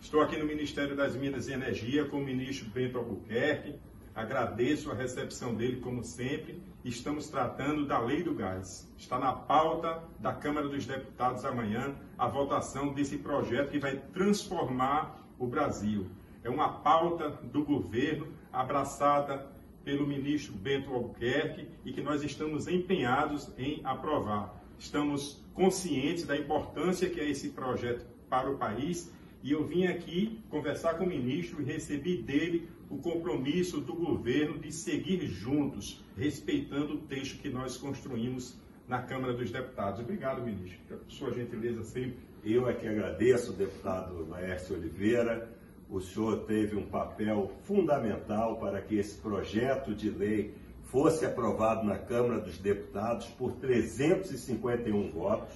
Estou aqui no Ministério das Minas e Energia com o ministro Bento Albuquerque. Agradeço a recepção dele, como sempre. Estamos tratando da lei do gás. Está na pauta da Câmara dos Deputados amanhã a votação desse projeto que vai transformar o Brasil. É uma pauta do governo abraçada pelo ministro Bento Albuquerque e que nós estamos empenhados em aprovar. Estamos conscientes da importância que é esse projeto para o país e eu vim aqui conversar com o ministro e recebi dele o compromisso do governo de seguir juntos, respeitando o texto que nós construímos na Câmara dos Deputados. Obrigado, ministro. Sua gentileza sempre. Eu é que agradeço, deputado Laércio Oliveira. O senhor teve um papel fundamental para que esse projeto de lei fosse aprovado na Câmara dos Deputados por 351 votos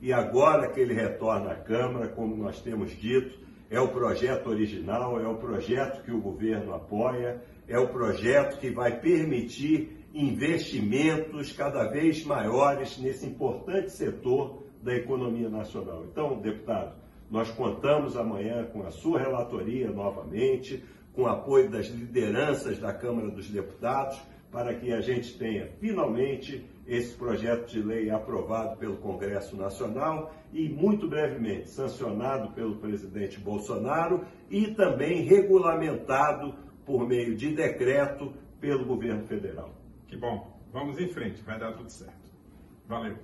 e agora que ele retorna à Câmara, como nós temos dito, é o projeto original, é o projeto que o governo apoia, é o projeto que vai permitir investimentos cada vez maiores nesse importante setor da economia nacional. Então, deputado, nós contamos amanhã com a sua relatoria novamente, com o apoio das lideranças da Câmara dos Deputados para que a gente tenha finalmente esse projeto de lei aprovado pelo Congresso Nacional e muito brevemente sancionado pelo presidente Bolsonaro e também regulamentado por meio de decreto pelo governo federal. Que bom. Vamos em frente, vai dar tudo certo. Valeu.